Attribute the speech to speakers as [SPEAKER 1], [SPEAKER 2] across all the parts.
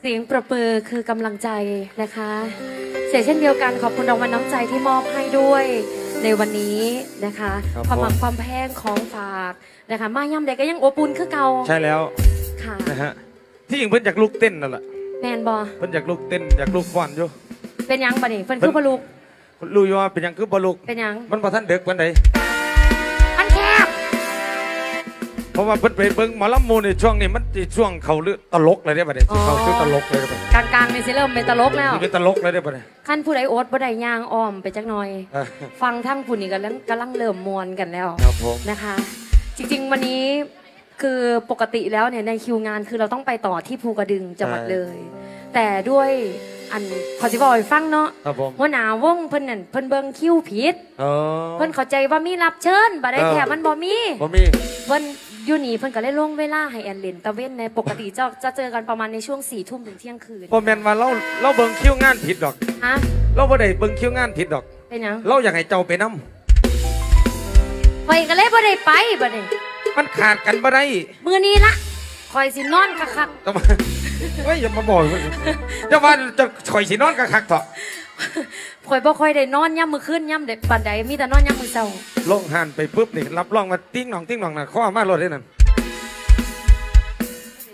[SPEAKER 1] เสียงประเปรอคือกำลังใจนะคะ เสียเช่นเดียวกันขอบคุณรางวัลน้ำใจที่มอบให้ด้วยในวันนี้นะคะ
[SPEAKER 2] ครับ
[SPEAKER 1] ความหวัง
[SPEAKER 2] ผม
[SPEAKER 1] ความแพงของฝากนะคะ มาย่ำเด็กก็ยังอบอุ่นคือเก่า
[SPEAKER 2] ใช่แล้ว
[SPEAKER 1] ค่ะ
[SPEAKER 2] นะฮะที่จริงเพิ่นอยากลุกเต้นนั่นแหละ
[SPEAKER 1] แมนบอ
[SPEAKER 2] เพิ่นอยากลุกเต้นอยากลุกฟ้อนอยู่
[SPEAKER 1] เป็นหยังบะนี่เพิ่นคือพลุก
[SPEAKER 2] รู้อยู่ว่าเป็นหยังคือบ่ลุก
[SPEAKER 1] เป็นหยัง
[SPEAKER 2] มันบ่ทันเด็กปานใด ราะว่าเพิ่นไปเบิ่งหมอลำหมูในช่วงนี้มันสิช่วงเขาเลือตลกเลยเด้บัดนี้สิเขาคือตลกเลยเด้บัดนี้
[SPEAKER 1] กลางๆนี่สิเริ่มเป็นตลกแล้ว
[SPEAKER 2] สิเป็นตลกเลยเด้บัดนี้
[SPEAKER 1] ขั้นผู้ใดโอ๊ตบ่ได้ย่างอ้อมไปจักหน่อย
[SPEAKER 2] เออ
[SPEAKER 1] ฟังทั้งผู้นี้กันแล้วกำลังเริ่มมวนกันแล้ว
[SPEAKER 2] ครับผม
[SPEAKER 1] นะคะ จริงๆวันนี้คือปกติแล้วเนี่ยในคิวงานคือเราต้องไปต่อที่ภูกระดึงจังหวัดเลย แต่ด้วย อันขอสิบอกให้ฟังเนาะ
[SPEAKER 2] ครับผม
[SPEAKER 1] หัวหน้าวงเพิ่นนั่นเพิ่นเบิ่งคิวผิด
[SPEAKER 2] เออ
[SPEAKER 1] เพิ่นเข้าใจว่ามีรับเชิญบ่ได้
[SPEAKER 2] เออ
[SPEAKER 1] แถมมันบ่มี
[SPEAKER 2] บ่มี
[SPEAKER 1] เพิ่นอยู่นี่เพิ่นก็เลยลงเวลาให้แอนเล่นตะเว้นในปกติจะจะเจอกันประมาณในช่วง4ทุ่มถึงเที่ยงคืน
[SPEAKER 2] บ่แม่นว่าเราเราเบิ่งคิวงานผิดดอก
[SPEAKER 1] ฮะ
[SPEAKER 2] เราบ่ได้เบิ่งคิวงานผิดดอก
[SPEAKER 1] เป็นหยัง
[SPEAKER 2] เราอยากให้เจ้าไปนํ
[SPEAKER 1] ข่อยก็เลยบ่ได้ไปบัดนี้
[SPEAKER 2] มันขาดกันบ่ได้
[SPEAKER 1] มื้อนี้ละข่อยสินอนคักๆ
[SPEAKER 2] แต่ว่า เฮ้ยอย่ามาบอกเว้ยจะว่าจะข่อยสินอนกะคักเถอะ
[SPEAKER 1] ข่อยบ่ค่อยได้นอนย่ำมื้อคืนย่ำเด็ปานใดมีแต่นอนย่ำมื้อเช้า
[SPEAKER 2] ลงหันไปปุ๊บนี่รับรองมาติ้งหนองติ้งหนองน่ะข้อมารถได้นั่น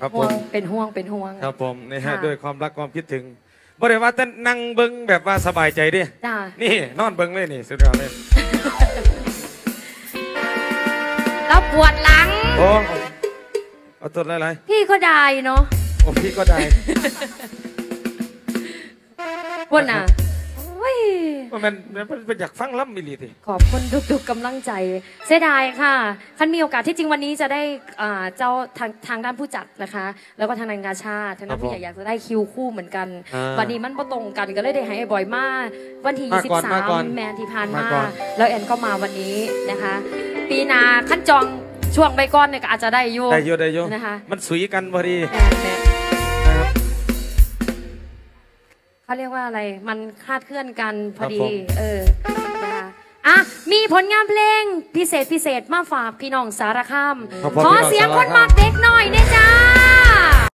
[SPEAKER 2] ครับผ
[SPEAKER 1] ห่ว
[SPEAKER 2] ม
[SPEAKER 1] งเป็นห่วงเป็นห่วง
[SPEAKER 2] ครับผมนี่ฮะ
[SPEAKER 1] ค่ะ
[SPEAKER 2] ด้วยความรักความคิดถึงบ่ได้ว่าแต่นั่งเบิ่งแบบว่าสบายใจเดิ
[SPEAKER 1] จ้า
[SPEAKER 2] นี่นอนเบิ่งเลยนี่สุดยอดเลย
[SPEAKER 1] แล้วปวดหลัง
[SPEAKER 2] โอ้เอาตัวอะไร
[SPEAKER 1] พี่ก็ได้เนาะ
[SPEAKER 2] ๆโอ้พี่ก็ได้
[SPEAKER 1] ปวดน่ะโอ้ย
[SPEAKER 2] ว่ามันมันเป็นอยากฟังล่ำมิลีที
[SPEAKER 1] ขอบคุณทุกๆกำลังใจ เสียดายค่ะคันมีโอกาสที่จริงวันนี้จะได้อ่าเจ้าทางทางด้านผู้จัดนะคะ แล้วก็ทางนางกาชาติทางด้านผู้ใหญ่อยากจะได้คิวคู่เหมือนกัน วันนี้มันประตรงกันก็เลยได้ให้ไอ้บอยมาวันที่
[SPEAKER 2] มาก่อนมาก่อน
[SPEAKER 1] 23 แมนที่ผ่าน
[SPEAKER 2] มา
[SPEAKER 1] มา
[SPEAKER 2] ก่อน
[SPEAKER 1] แล้วแอนก็มาวันนี้นะคะ ปีหนาขั้นจองช่วงใบก้อนเนี่ยก็อาจจะได้อยู่
[SPEAKER 2] ได้โยได้โย
[SPEAKER 1] นะคะ
[SPEAKER 2] มันสุยกันพอดี
[SPEAKER 1] เขาเรียกว่าอะไรมันคลาดเคลื่อนกันพอดี
[SPEAKER 2] ครับผม
[SPEAKER 1] เออนะคะอะมีผลงานเพลงพิเศษพิเศษมาฝากพี่น้องสารคาม
[SPEAKER 2] ขอบคุณ
[SPEAKER 1] ขอ
[SPEAKER 2] พี่น้อง
[SPEAKER 1] เสียง
[SPEAKER 2] สาร
[SPEAKER 1] คน
[SPEAKER 2] คาม
[SPEAKER 1] มากเด็กหน่อยเนี่ยจ้า